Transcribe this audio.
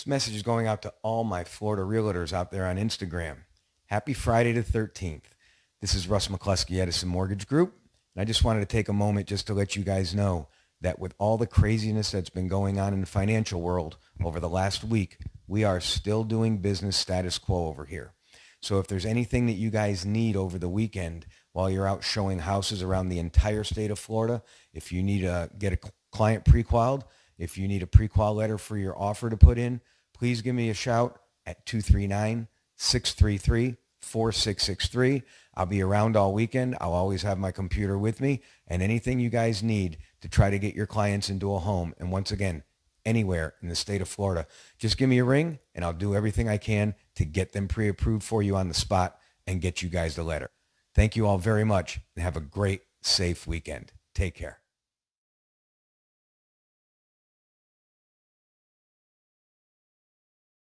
This message is going out to all my Florida realtors out there on Instagram. Happy Friday the 13th. This is Russ McClosky, Edison Mortgage Group. And I just wanted to take a moment just to let you guys know that with all the craziness that's been going on in the financial world over the last week, we are still doing business status quo over here. So if there's anything that you guys need over the weekend while you're out showing houses around the entire state of Florida, if you need to get a client pre-qualed, if you need a pre-qual letter for your offer to put in, please give me a shout at 239-633-4663. I'll be around all weekend. I'll always have my computer with me and anything you guys need to try to get your clients into a home. And once again, anywhere in the state of Florida, just give me a ring and I'll do everything I can to get them pre-approved for you on the spot and get you guys the letter. Thank you all very much and have a great, safe weekend. Take care.